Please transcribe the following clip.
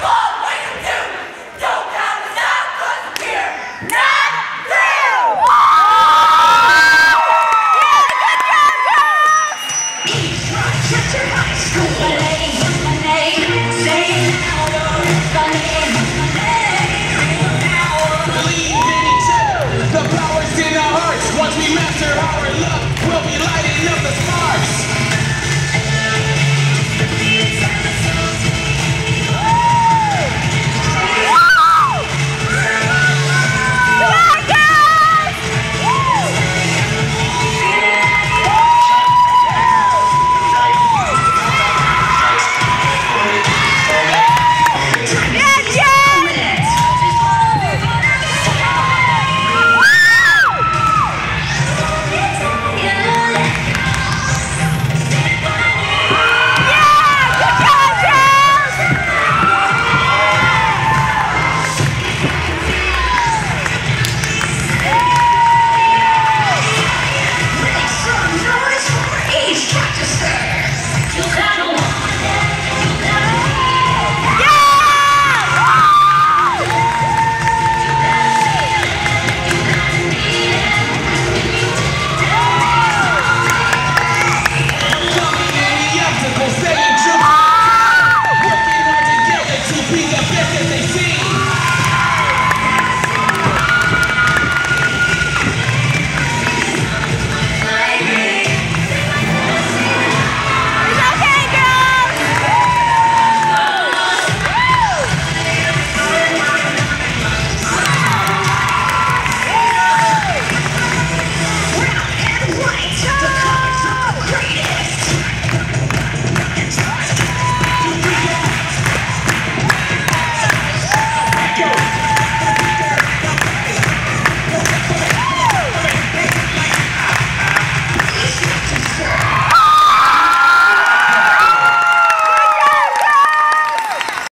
Come! Yes.